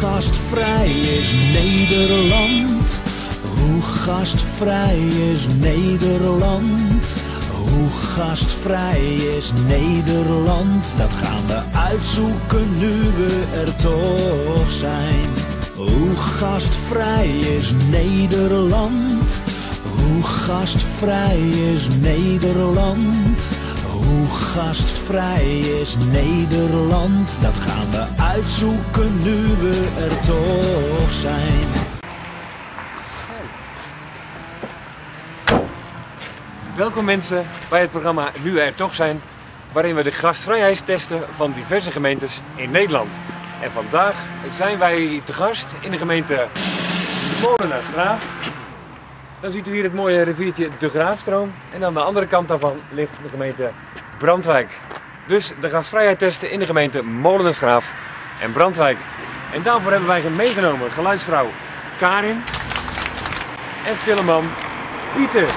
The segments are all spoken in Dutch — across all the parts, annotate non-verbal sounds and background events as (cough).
gastvrij is Nederland? Hoe gastvrij is Nederland? Hoe gastvrij is Nederland? Dat gaan we uitzoeken nu we er toch zijn. Hoe gastvrij is Nederland? Hoe gastvrij is Nederland? Hoe gastvrij is Nederland? Dat gaan we uitzoeken nu we er toch zijn. Welkom mensen bij het programma Nu er toch zijn, waarin we de gastvrijheid testen van diverse gemeentes in Nederland. En vandaag zijn wij te gast in de gemeente Molenaarsgraaf. Dan ziet u hier het mooie riviertje de Graafstroom. En aan de andere kant daarvan ligt de gemeente Brandwijk. Dus de gastvrijheid testen in de gemeente Molenaarsgraaf en Brandwijk. En daarvoor hebben wij meegenomen geluidsvrouw Karin en filmman Pieter.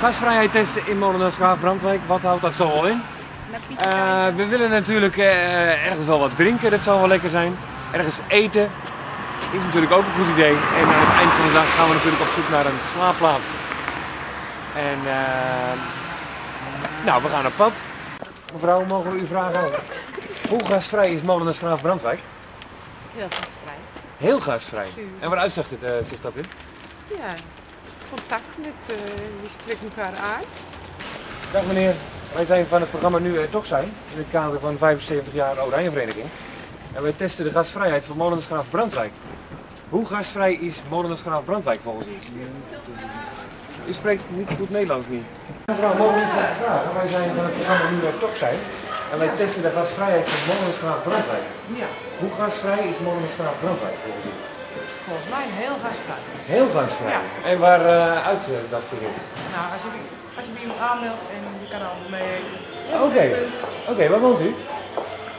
Gastvrijheid testen in Molenaarsgraaf Brandwijk, wat houdt dat zo al in? Eh, we willen natuurlijk eh, ergens wel wat drinken, dat zou wel lekker zijn. Ergens eten is natuurlijk ook een goed idee. En aan het eind van de dag gaan we natuurlijk op zoek naar een slaapplaats. En eh, nou, we gaan op pad. Mevrouw, mogen we u vragen? Hoe gastvrij is Molenaarsgraaf Brandwijk? Heel gastvrij. Heel gastvrij. En waaruit zegt het, eh, zich dat in? Ja, contact met, eh je spreekt elkaar aan. Dag meneer, wij zijn van het programma Nu er toch zijn, in het kader van 75 jaar Oranje Vereniging. En wij testen de gastvrijheid van Molenaarsgraaf Brandwijk. Hoe gastvrij is Molenaarsgraaf Brandwijk volgens u? U spreekt niet goed Nederlands niet. Mevrouw, mogen we iets even vragen? Wij zijn van het programma Nu er toch zijn. En wij testen de gastvrijheid van Molenaarsgraaf Brandwijk. Ja, Hoe gastvrij is Molenaarsgraaf Brandwijk volgens u? volgens mij heel gastvrij. Heel gastvrij. Ja. En waar eh, uit eh, dat zich in? Nou, als je, als je bij iemand aanmeldt en je kan altijd mee eten. Oké. Oké, waar woont u?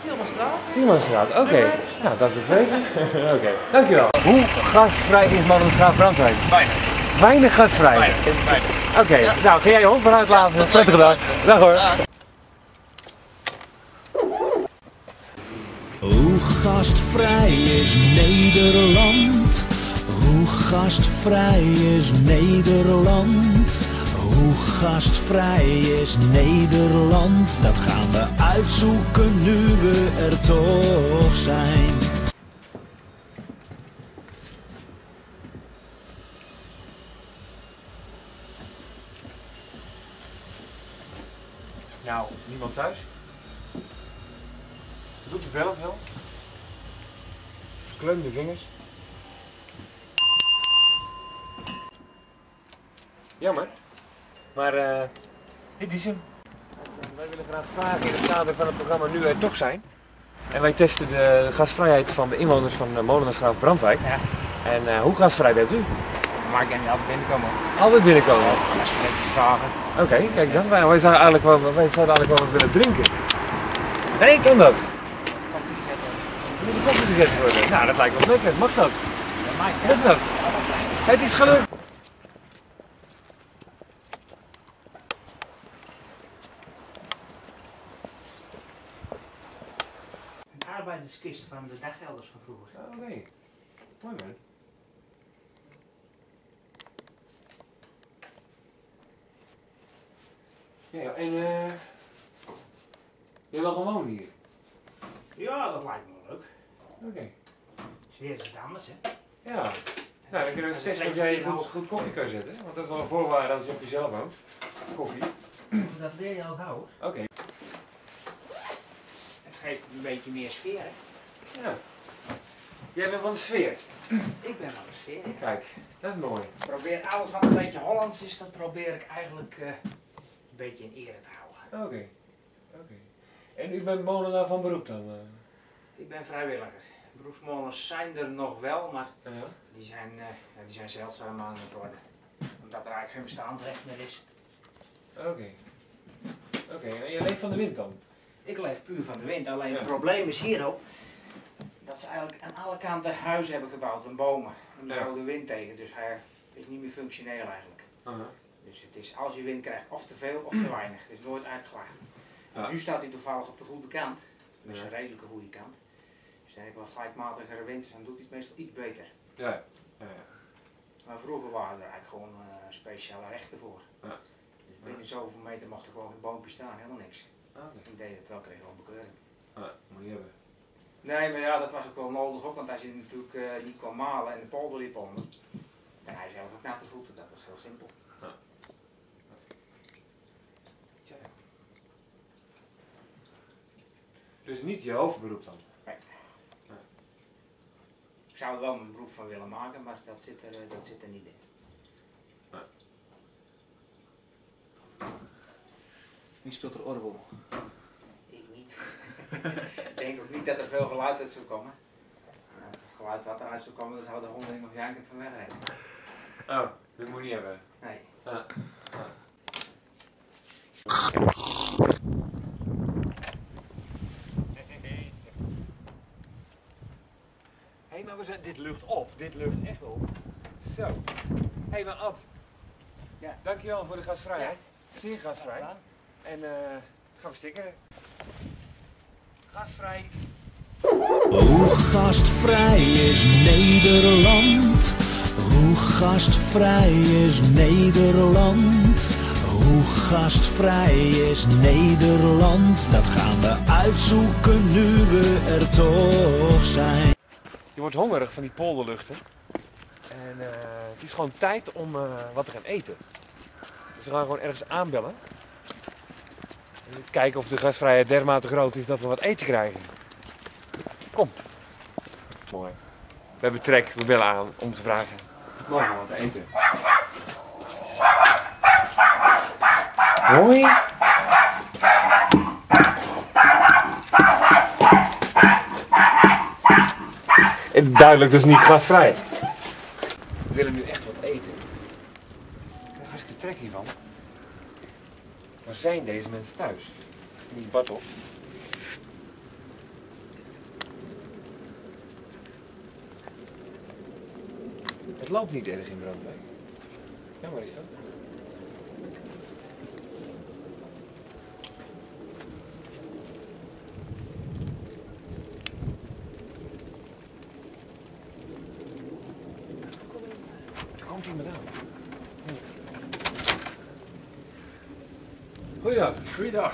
Tilmanstraat. Tielmanstraat, oké. Nou, dat wil ik weten. (laughs) oké, dankjewel. Hoe gastvrij is Molenaarsgraaf Brandwijk? Weinig. Weinig. Oké, nou ga jij je hond maar uitlaten. Prettige dag. Dag hoor. Hoe gastvrij is Nederland? Hoe gastvrij is Nederland? Hoe gastvrij is Nederland? Dat gaan we uitzoeken nu we er toch zijn. Thuis? Doet de bel of wel? Verkleumde vingers. Jammer. Maar eh dit is hem. Wij willen graag vragen in het kader van het programma Nu er toch zijn. En wij testen de gastvrijheid van de inwoners van uh, Molenaarsgraaf Brandwijk. Ja. En eh, hoe gastvrij bent u? Maar ik kan niet altijd binnenkomen. Altijd binnenkomen. Als je netjes vragen. Oké, kijk dan. Wij, wij, zouden eigenlijk wel, wij zouden eigenlijk wel wat willen drinken. Nee, kan dat? Koffie zetten. Moet de koffie gezet worden? Nou, dat lijkt me lekker. Mag dat? Ja, ja. Lukt dat? Het is gelukt. Een arbeiderskist van de daggelders van vroeger. Oké. Mooi man. Ja, en eh. jij wil gewoon hier? Ja, dat lijkt me wel leuk. Oké. Sfeer is het anders, hè? Ja. Nou, dan kunnen we testen of jij goed, goed koffie kan zetten. Want dat is wel een voorwaarde als je op jezelf woont. Koffie. (clears throat) Dat wil je al houden. Oké. Het geeft een beetje meer sfeer, hè? Ja. Jij bent van de sfeer. (clears throat) Ik ben van de sfeer. Ik Kijk, dat is mooi. probeer alles wat een beetje Hollands is, dat probeer ik eigenlijk eh, een beetje in ere te houden. Oké. Oké. En u bent molenaar van beroep dan? eh? Ik ben vrijwilliger. Beroepsmolens zijn er nog wel, maar die zijn, eh, die zijn zeldzaam aan het worden. Omdat er eigenlijk geen bestaansrecht meer is. Oké. Oké, en je leeft van de wind dan? Ik leef puur van de wind. Alleen Ja. het probleem is hierop dat ze eigenlijk aan alle kanten huizen hebben gebouwd en bomen. En daar Ja. houdt de wind tegen. Dus hij is niet meer functioneel eigenlijk. Dus het is als je wind krijgt of te veel of te (clears throat) weinig. Het is nooit uitgeslagen. Ja. Nu staat hij toevallig op de goede kant. Dus Ja. een redelijke goede kant. Dus Dus dan heb je wat gelijkmatigere winters, dan doet hij het meestal iets beter. Ja. ja, ja. Maar vroeger waren er eigenlijk gewoon eh, speciale rechten voor. Ja. Dus binnen zoveel meter mocht er gewoon geen boompje staan, helemaal niks. Ah, Oké. Ik deed het wel, kreeg wel bekeuring. Ah, moet je hebben. Nee, maar ja, dat was ook wel nodig ook, want als je natuurlijk eh, niet kon malen en de polder liep onder, dan hij zelf ook natte voeten, dat was heel simpel. Tja. Dus niet je hoofdberoep dan? Ik zou er wel mijn beroep van willen maken, maar dat zit er, eh, dat zit er niet in. Wie speelt er orgel? Ik niet. (laughs) ik denk ook niet dat er veel geluid uit zou komen. Nou, het geluid wat eruit zou komen, dan zou de honden nog jankend van wegrijden. Oh, dat moet je niet hebben. Nee. Ah. Hé, hey, maar we zijn, dit lucht op. Dit lucht echt op. Zo. Hé, hey, maar Ad. Ja. Dankjewel voor de gastvrijheid. Zeer gastvrij. En eh gaan we stikken. Gastvrij. Hoe gastvrij is Nederland? Hoe gastvrij is Nederland? Hoe gastvrij is Nederland? Dat gaan we uitzoeken nu we er toch zijn. Je wordt hongerig van die polderluchten. En eh, het is gewoon tijd om eh, wat te gaan eten. Dus we gaan gewoon ergens aanbellen. En kijken of de gastvrijheid dermate groot is dat we wat eten krijgen. Kom. Mooi. We hebben trek, we bellen aan om te vragen. Mogen we wat eten? Hoi. Duidelijk dus niet gasvrij. We willen nu echt wat eten. Ik krijg hartstikke trek hiervan. Waar zijn deze mensen thuis? Niet Bartel. Het loopt niet erg in Brandwijk. Jammer is dat. Komt iemand aan. Goeiedag. Goeiedag.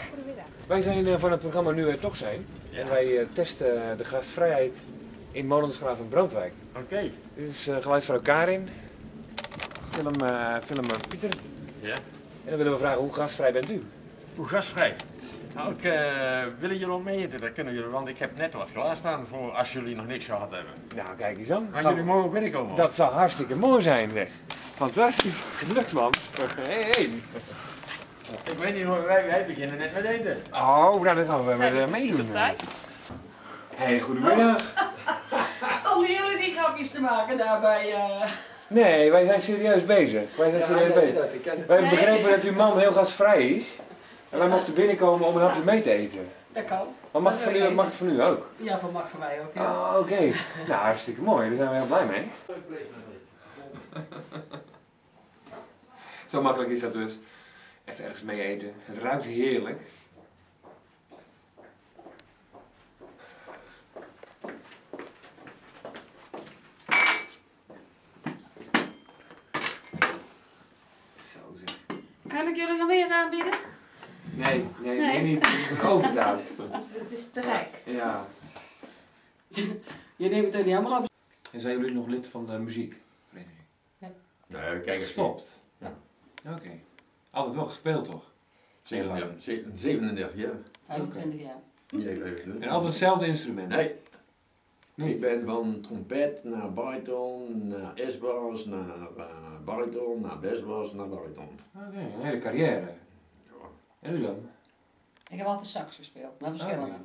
Wij zijn eh, van het programma Nu er toch zijn. En wij eh, testen de gastvrijheid in Molensgraaf en Brandwijk. Oké. Dit is eh, geluidsvrouw Karin. Film, eh film Pieter. Ja. En dan willen we vragen, hoe gastvrij bent u? Hoe gastvrij? Nou, ik, eh, willen jullie nog mee eten? Dat kunnen jullie, want ik heb net wat klaarstaan voor als jullie nog niks gehad hebben. Nou, kijk eens aan. Gaan- jullie mogen binnenkomen. Dat zou hartstikke mooi zijn, zeg. Fantastisch. Gelukt, man. Hey, hey. Ik weet niet hoe wij, wij beginnen net met eten. Oh, nou, dan gaan we met uh, precies meedoen. op tijd? Hey, goedemiddag. (laughs) Stonden jullie die grapjes te maken daarbij? eh Nee, wij zijn serieus bezig. Wij zijn serieus bezig. Wij hebben Nee. begrepen dat uw man heel gastvrij is. En wij mochten binnenkomen om een hapje mee te eten. Dat kan. Maar mag het van u, mag het van u ook? Ja, van mag van mij ook. Ja. Oh, oké. (laughs) Nou, hartstikke mooi. Daar zijn we heel blij mee. Zo makkelijk is dat dus. Even ergens mee eten. Het ruikt heerlijk. Zo zeg. Kan ik jullie nog meer aanbieden? Nee, nee, nee, Nee. niet. (laughs) Overdaad. Het is te gek. Ja. (laughs) Je neemt het er niet allemaal op. En zijn jullie nog lid van de muziekvereniging? Nee, kijk eens. Gestopt? Ja. Oké. Altijd wel gespeeld toch? 37, 37 jaar. 25 jaar. En altijd hetzelfde instrument? Nee, Niet? ik ben van trompet naar bariton, naar S-bas, naar uh, bariton, naar bassbas, naar bariton. Oké, een hele carrière. Ja. En u dan? Ik heb altijd sax gespeeld, maar verschillende. Oké.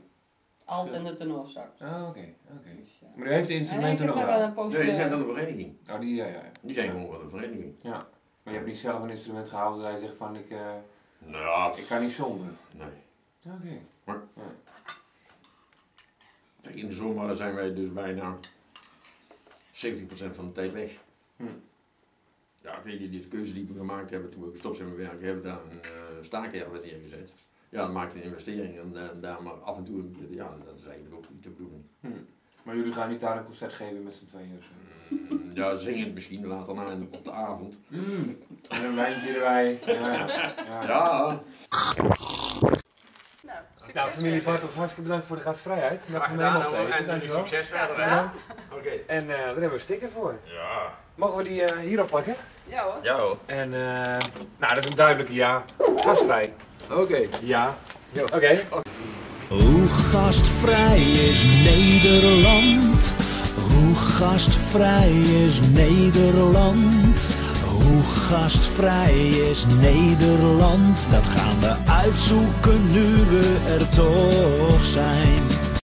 Altijd in de tenorsax. Ah, oké, oké. Dus, ja. Maar u heeft de Nee, ik instrumenten heb nog wel wel? een. Nee, die zijn van de vereniging. Oh, die, ja, ja. ja. Die zijn gewoon van de vereniging. Maar je hebt niet zelf een instrument gehouden dat hij zegt van ik, eh, Nou, ik kan niet zonder. nee. Oké. Kijk, in de zomer zijn wij dus bijna 70% van de tijd weg. Hm. Ja, ik weet je, die keuze die we gemaakt hebben toen we gestopt zijn met werken, hebben we daar een uh, staakerven neergezet. Ja, dan maak je een investering en, eh, daar maar af en toe, ja, dat is eigenlijk ook niet de bedoeling. Hm. Maar jullie gaan niet daar een concert geven met z'n tweeën of zo? Ja, zingend misschien later na in- op de avond. En een wijntje erbij. Ja. ja. Ja, Nou, succes Nou, familie. Bartels, hartstikke bedankt voor de gastvrijheid. Dat we mee mochten eten. En succes verder. Oké. En eh, daar hebben we een sticker voor. Ja. Mogen we die eh, hier oppakken? Ja hoor. Ja hoor. En eh, nou, dat is een duidelijke ja. Gastvrij. Oké. Ja. Oké. Hoe gastvrij is Nederland? Hoe gastvrij is Nederland? Hoe gastvrij is Nederland? Dat gaan we uitzoeken nu we er toch zijn.